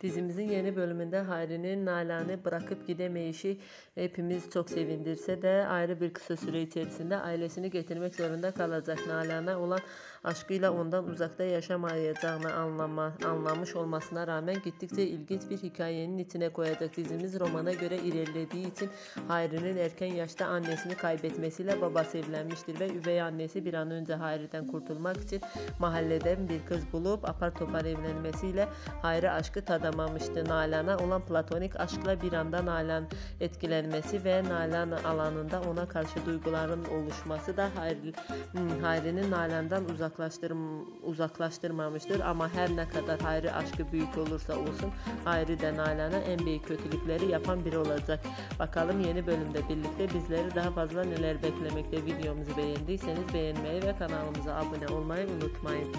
Dizimizin yeni bölümünde Hayri'nin Nalan'ı bırakıp gidemeyişi hepimiz çok sevindirse de ayrı bir kısa süre içerisinde ailesini getirmek zorunda kalacak. Nalan'a olan aşkıyla ondan uzakta yaşamayacağını anlama, anlamış olmasına rağmen gittikçe ilginç bir hikayenin içine koyacak. Dizimiz romana göre ilerlediği için Hayri'nin erken yaşta annesini kaybetmesiyle babası evlenmiştir ve üvey annesi bir an önce Hayri'den kurtulmak için mahalleden bir kız bulup apar topar evlenmesiyle Hayri aşkı tadamamıştı. Nalan'a olan platonik aşkla bir anda Nalan etkilenmesi ve Nalan alanında ona karşı duyguların oluşması da hmm, Hayri'nin Nalan'dan uzaklaştırm uzaklaştırmamıştır. Ama her ne kadar Hayri aşkı büyük olursa olsun Hayri de Nalan'a en büyük kötülükleri yapan biri olacak. Bakalım yeni bölümde birlikte bizleri daha fazla neler beklemekte videomuzu beğendiyseniz beğenmeyi ve kanalımıza abone olmayı unutmayın.